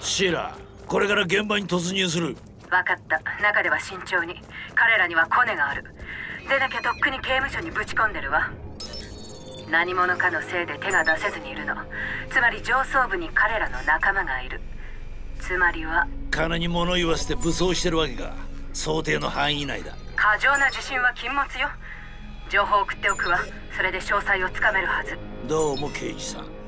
シーラこれから現場に突入する。分かった。中では慎重に。彼らにはコネがある。でなきゃとっくに刑務所にぶち込んでるわ。何者かのせいで手が出せずにいるの。つまり上層部に彼らの仲間がいる。つまりは金に物言わせて武装してるわけか。想定の範囲内だ。過剰な自信は禁物よ。情報を送っておくわ。それで詳細をつかめるはず。どうも刑事さん？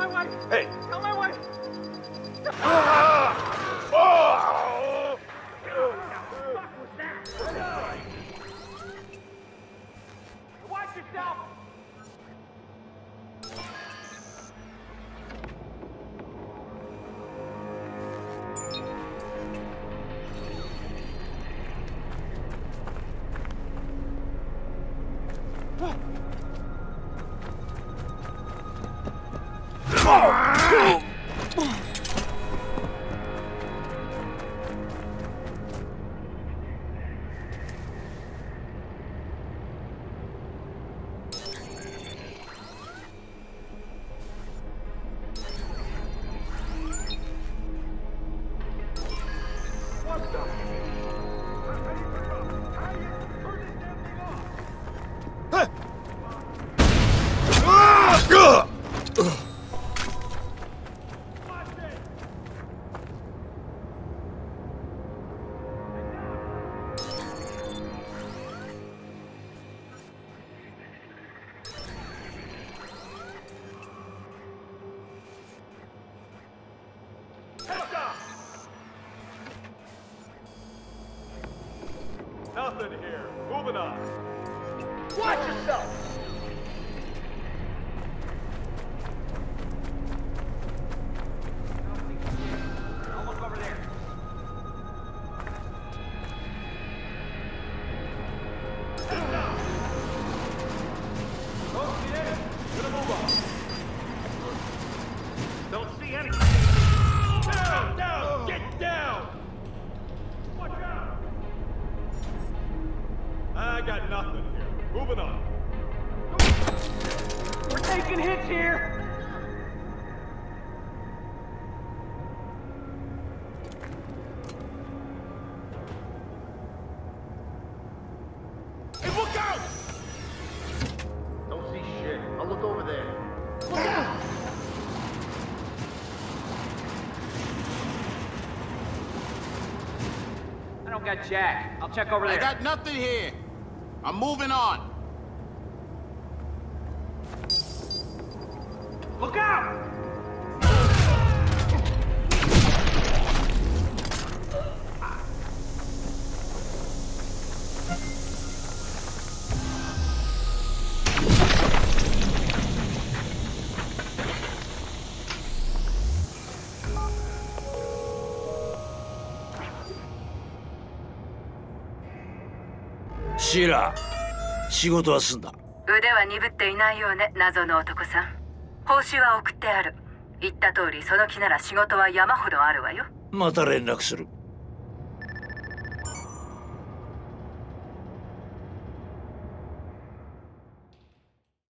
my wife! Hey! Tell my wife! Ah! Oh! Watch! Four, two, Watch yourself. Got nothing here. Moving on. We're taking hits here! Hey, look out! Don't see shit. I'll look over there. Look out! I don't got Jack. I'll check over there. I got nothing here. I'm moving on. Look out! シーラ仕事は済んだ。腕は鈍っていないようね謎の男さん。報酬は送ってある。言った通りその気なら仕事は山ほどあるわよ。また連絡する